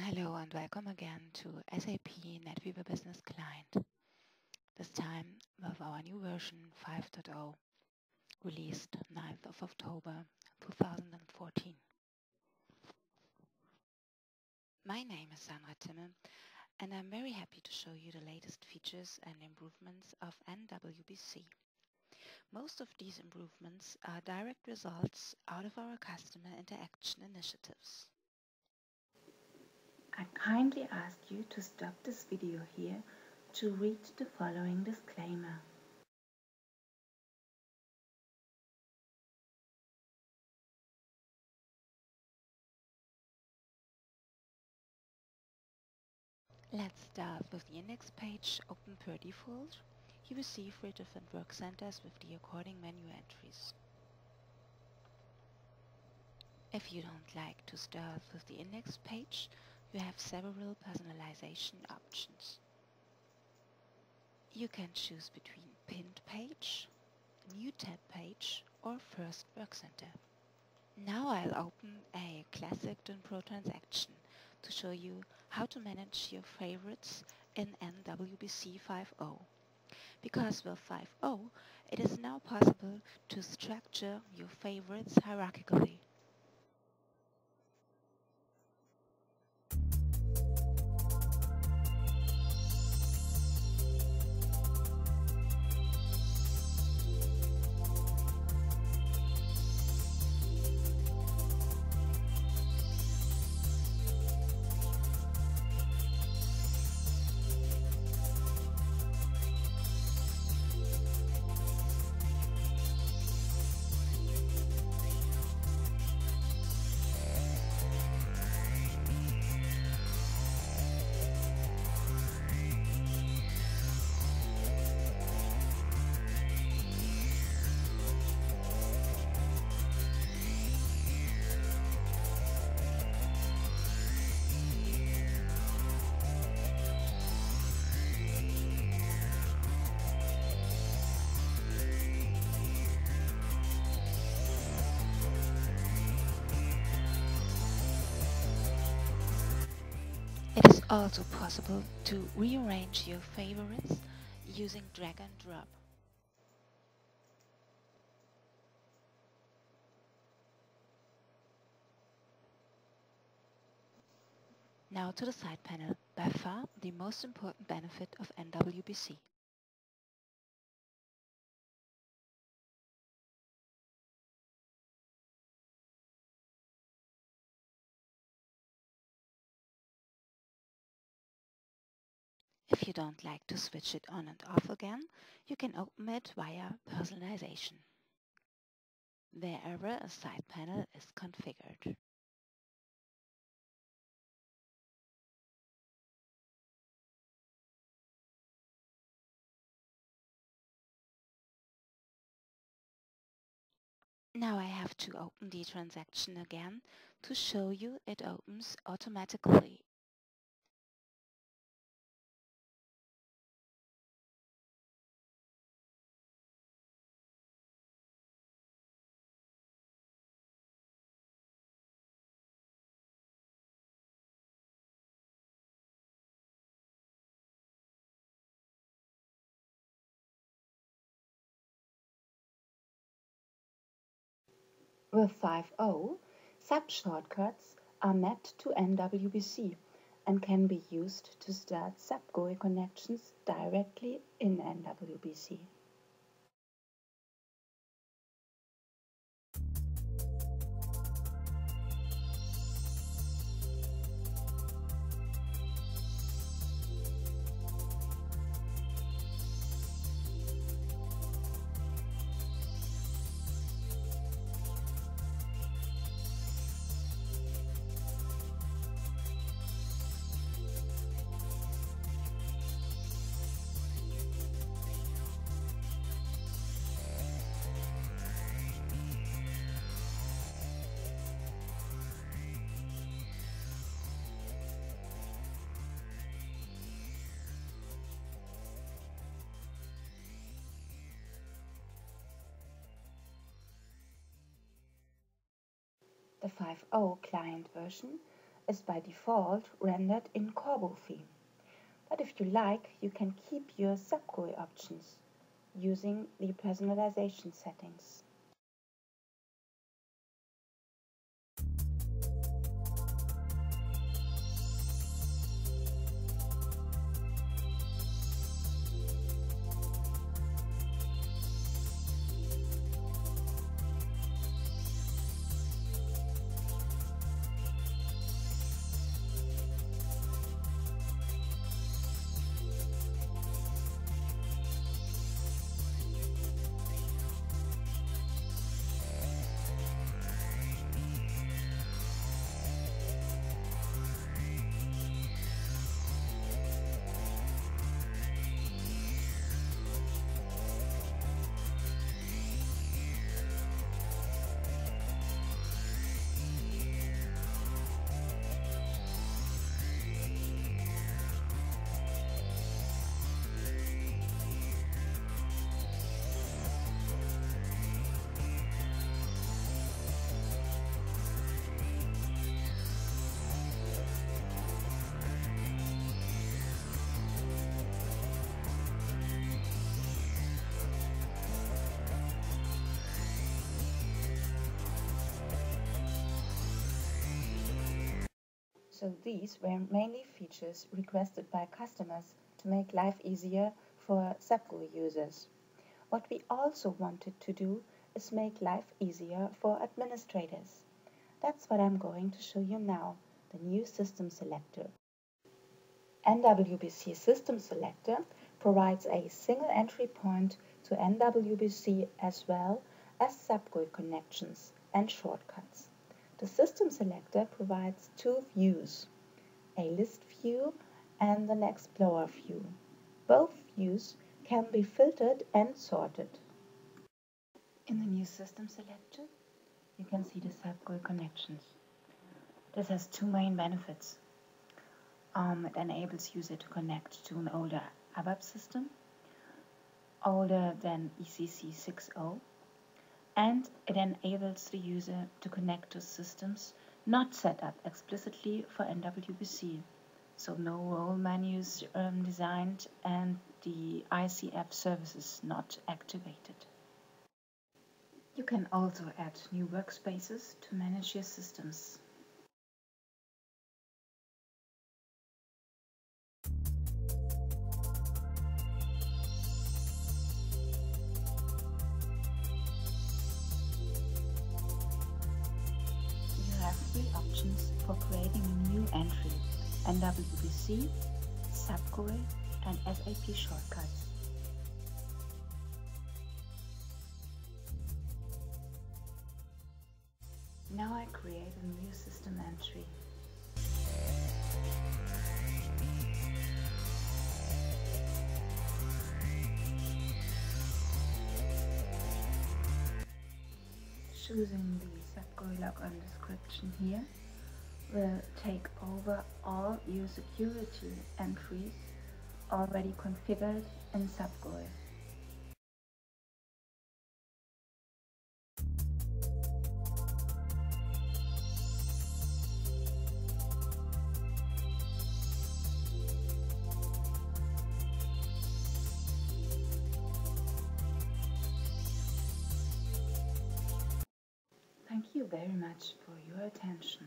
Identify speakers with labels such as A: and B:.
A: Hello and welcome again to SAP NetWeaver Business Client. This time with our new version 5.0 released 9th of October 2014. My name is Sandra Timme and I'm very happy to show you the latest features and improvements of NWBC. Most of these improvements are direct results out of our customer interaction initiatives.
B: I kindly ask you to stop this video here to read the following disclaimer.
A: Let's start with the index page open per default. You will see three different work centers with the according menu entries. If you don't like to start with the index page, you have several personalization options. You can choose between pinned page, new tab page or first work center. Now I'll open a classic Dynpro transaction to show you how to manage your favorites in NWBC 5.0. Because with 5.0, it is now possible to structure your favorites hierarchically. Also possible to rearrange your favorites using drag and drop. Now to the side panel, by far the most important benefit of NWBC. If you don't like to switch it on and off again, you can open it via personalization, wherever a side panel is configured. Now I have to open the transaction again to show you it opens automatically
B: With 5.0, SAP-shortcuts are mapped to NWBC and can be used to start SAP-GUI connections directly in NWBC. The 5.0 client version is by default rendered in Corbu theme. But if you like, you can keep your SAP options using the personalization settings. So these were mainly features requested by customers to make life easier for SAP GUI users. What we also wanted to do is make life easier for administrators. That's what I'm going to show you now, the new System Selector. NWBC System Selector provides a single entry point to NWBC as well as GUI connections and shortcuts. The system selector provides two views, a list view and an explorer view. Both views can be filtered and sorted. In the new system selector, you can see the GUI connections. This has two main benefits. Um, it enables user to connect to an older ABAP system, older than ECC 6.0, and it enables the user to connect to systems not set up explicitly for NWBC. So no role menus um, designed and the ICF services not activated. You can also add new workspaces to manage your systems. Options for creating a new entry, SAP GUI, and SAP shortcuts. Now I create a new system entry. Choosing the log description here will take over all your security entries already configured in GUI. Thank you very much for your attention.